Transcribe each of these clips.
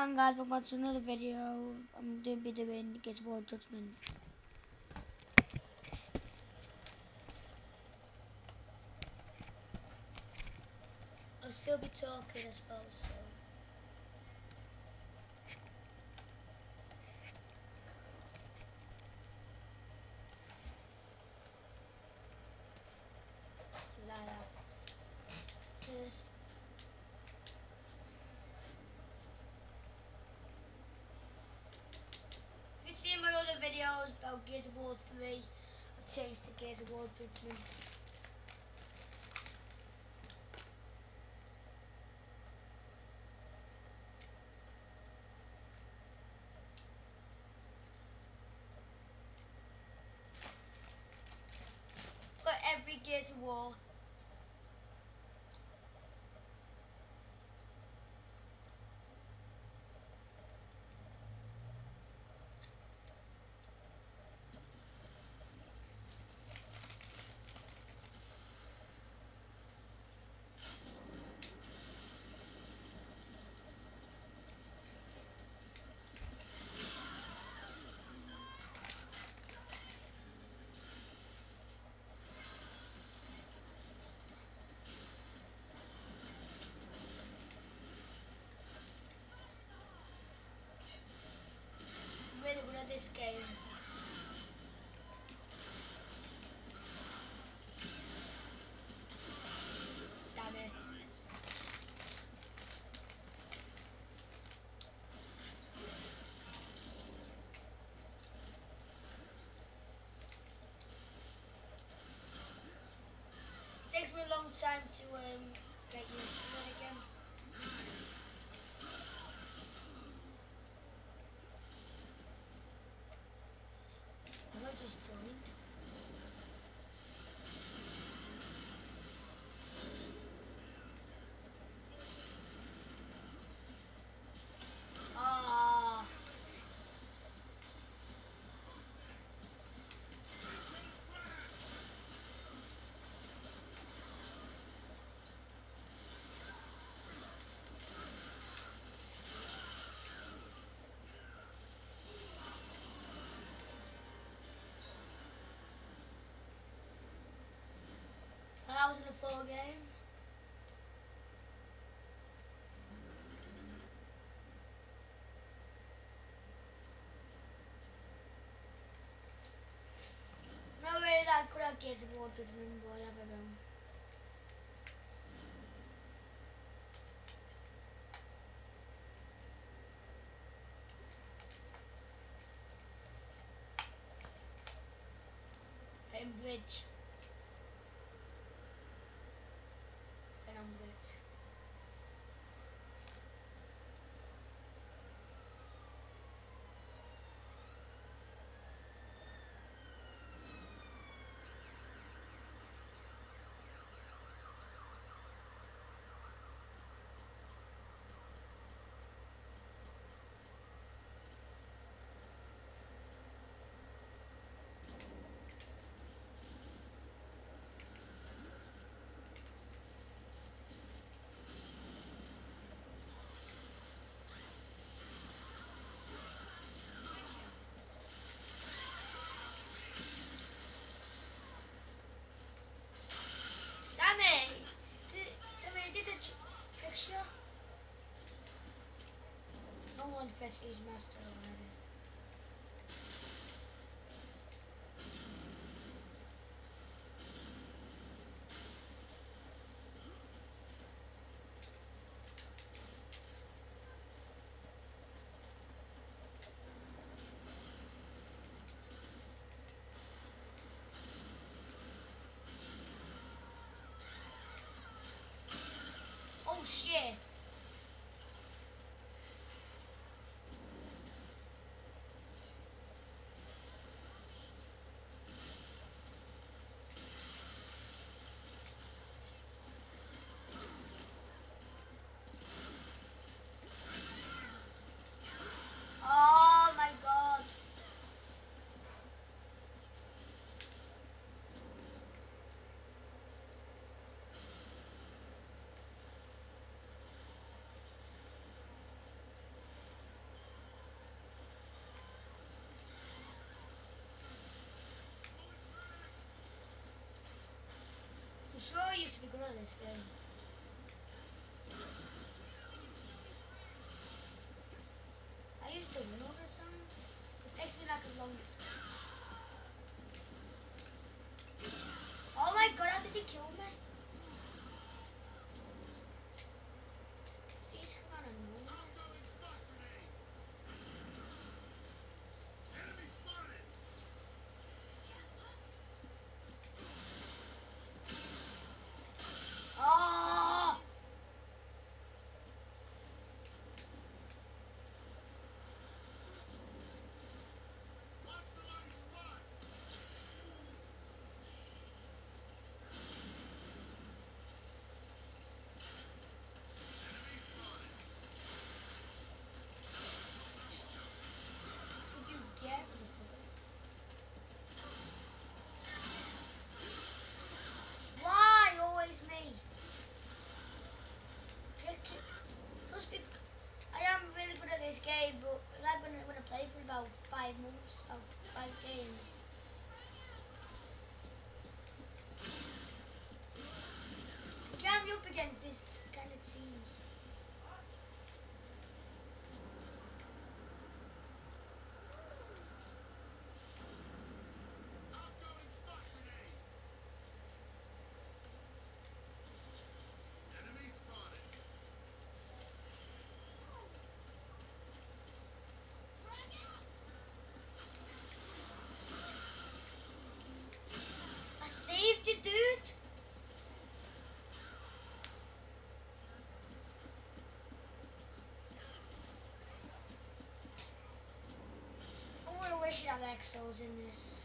on guys, welcome back to another video. I'm going to be doing Gears of War Judgment. I'll still be talking I suppose Gears of War 3, I've changed to Gears of War Judgment. Got every Gears of War. I'm really good at this game. Damn it. Takes me a long time to um, get used to it again. Have I just joined? Ah. Was in a full game. Not really that good at but I have a go. Bridge. And on Bridge. Damn it! Did, I mean, did the tr- fixture? One prestige master Thursday. five moves of five games. should have exos in this.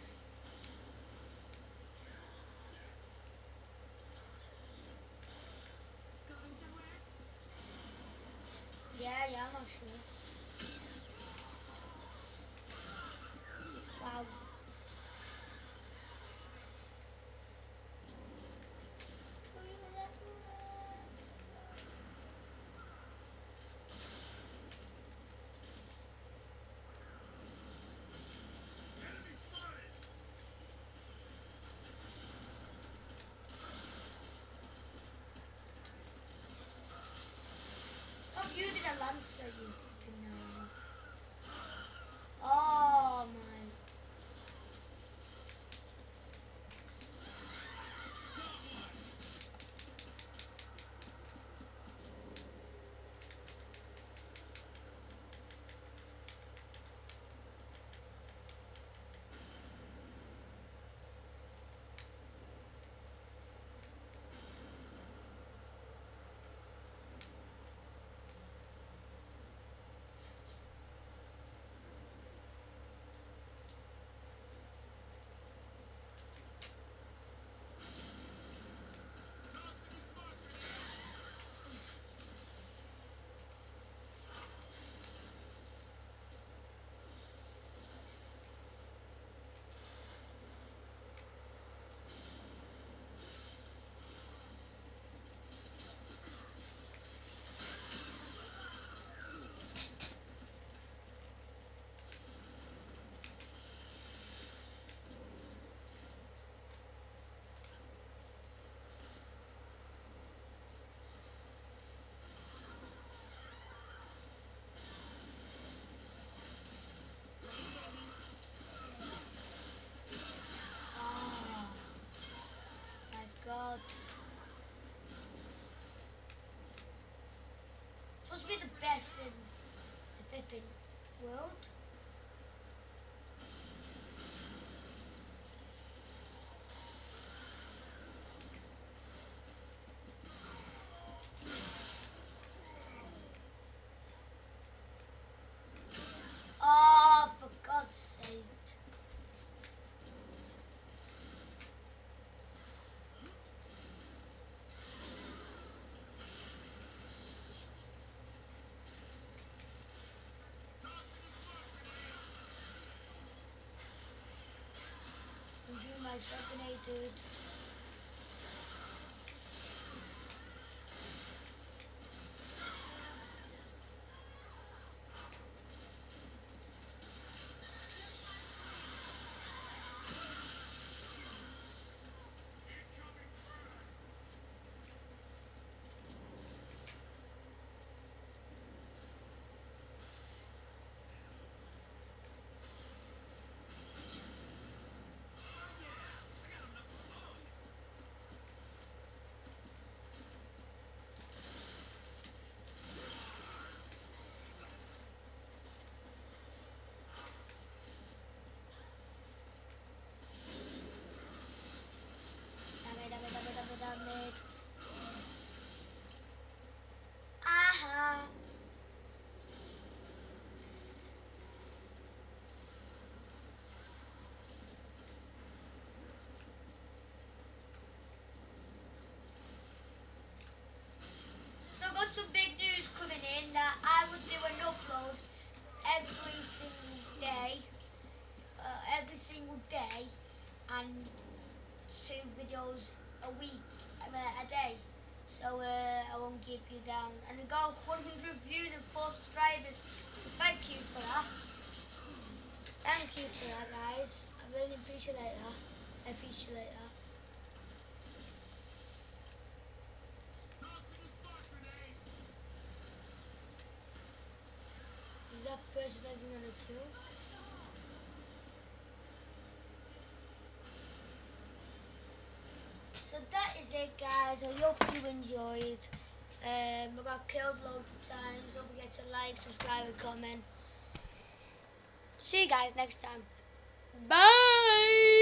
Yeah, yeah, I'm not sure. world? I shot the dude. two videos a week, um, a day. So uh, I won't keep you down. And I got 100 views and 4 subscribers. So thank you for that. Thank you for that, guys. I really appreciate that. I appreciate that. that person that we're gonna kill. It guys, I hope you enjoyed. Um, I got killed loads of times, don't forget to like, subscribe and comment. See you guys next time. Bye!